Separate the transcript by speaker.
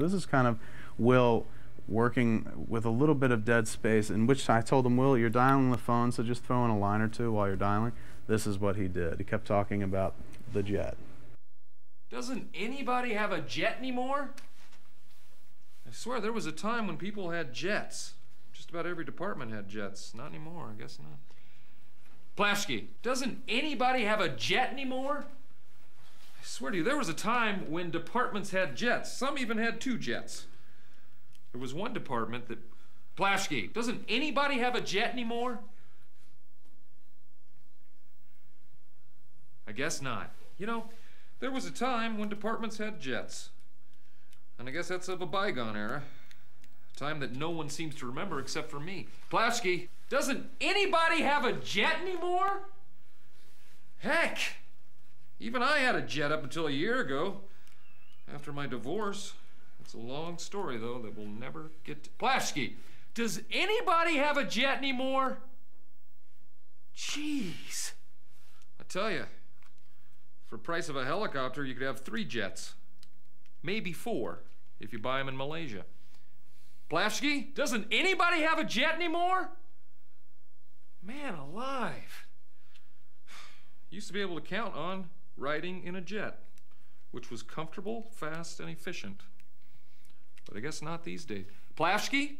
Speaker 1: This is kind of Will working with a little bit of dead space in which I told him, Will, you're dialing the phone, so just throw in a line or two while you're dialing. This is what he did. He kept talking about the jet.
Speaker 2: Doesn't anybody have a jet anymore? I swear there was a time when people had jets. Just about every department had jets. Not anymore, I guess not. Plavsky, doesn't anybody have a jet anymore? Swear to you, there was a time when departments had jets. Some even had two jets. There was one department that. Plavsky, doesn't anybody have a jet anymore? I guess not. You know, there was a time when departments had jets. And I guess that's of a bygone era. A time that no one seems to remember except for me. Plavsky, doesn't anybody have a jet anymore? Heck, even I had a jet up until a year ago. After my divorce. It's a long story, though, that we'll never get to. Plavsky, does anybody have a jet anymore? Jeez. I tell you, for price of a helicopter, you could have three jets. Maybe four, if you buy them in Malaysia. Plavsky, doesn't anybody have a jet anymore? Man alive. Used to be able to count on riding in a jet, which was comfortable, fast, and efficient. But I guess not these days. Plavsky,